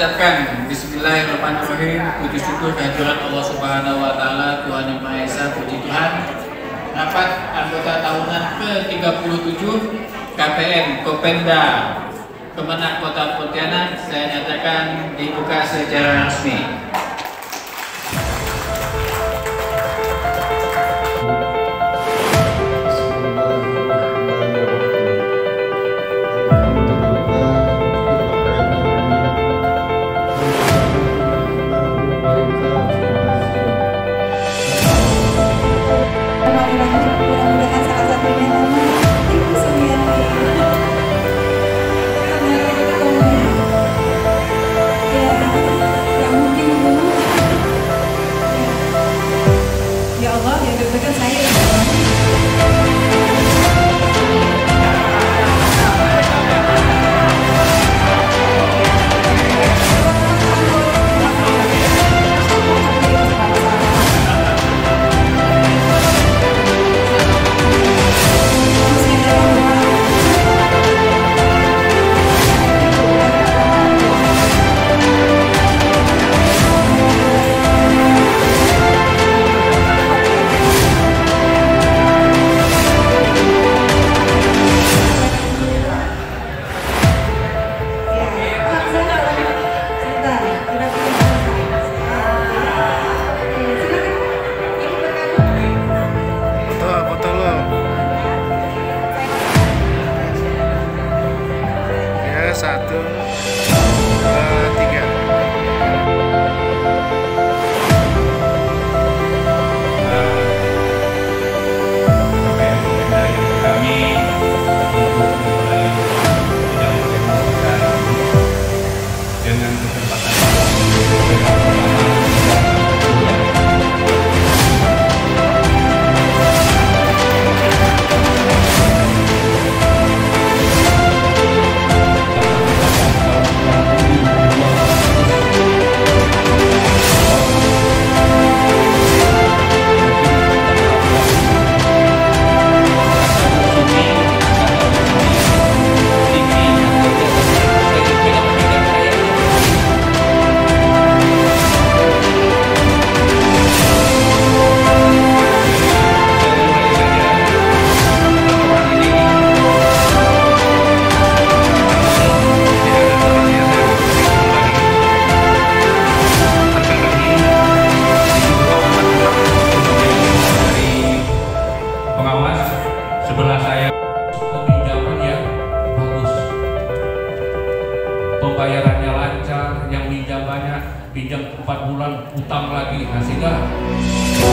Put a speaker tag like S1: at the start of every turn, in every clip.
S1: mengucapkan Bismillahirrahmanirrahim Puji syukur kehadiran Allah Subhanahu Wa Taala Tuhan Yang Maha Esa Puji Tuhan Rapat anggota tahunan ke-37 KPN Kopenda Kemenang Kota Pontianak saya nyatakan dibuka secara resmi.
S2: Utang lagi.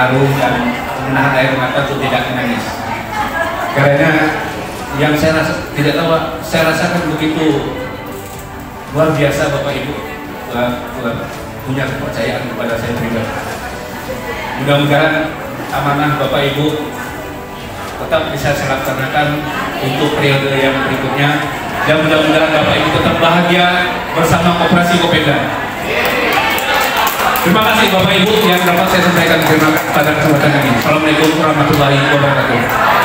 S1: Haru dan menahan air mata untuk tidak menangis. Karena yang saya rasa tidak tahu, saya rasakan begitu luar biasa Bapak Ibu punya kepercayaan kepada saya pribadi. Mudah-mudahan amanah Bapak Ibu tetap bisa saya laksanakan untuk periode yang berikutnya dan mudah-mudahan Bapak Ibu tetap bahagia bersama Koperasi Kopenda. Terima kasih Bapak Ibu yang dapat saya sampaikan terima pada kesempatan ini. Assalamualaikum warahmatullahi wabarakatuh.